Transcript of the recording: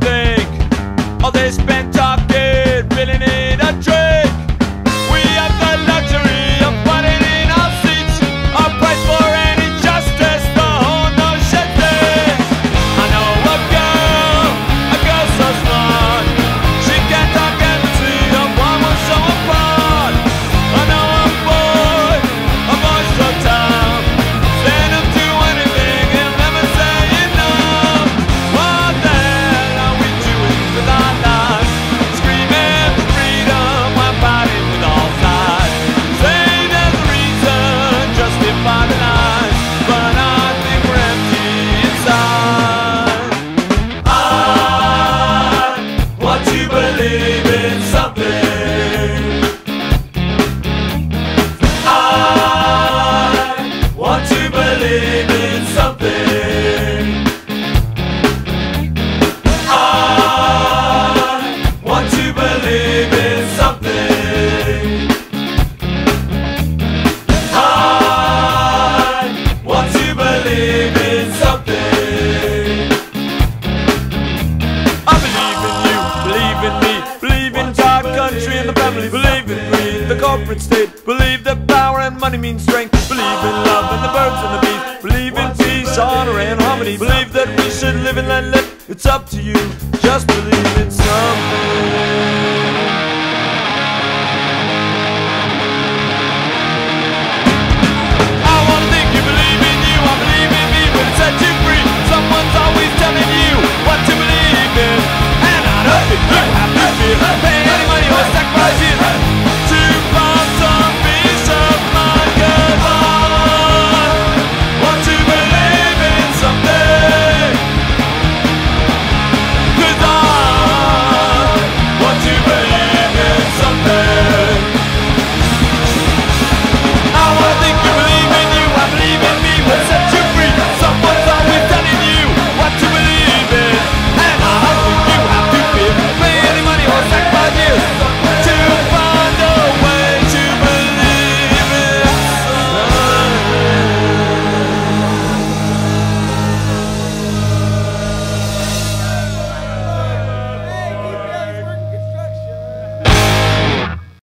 think. All this spent talking, filling in a drink. family, believe in greed, the corporate state, believe that power and money means strength, believe in love and the birds and the bees, believe in peace, honor and harmony, believe that we should live and let live. It's up to you, just believe in something.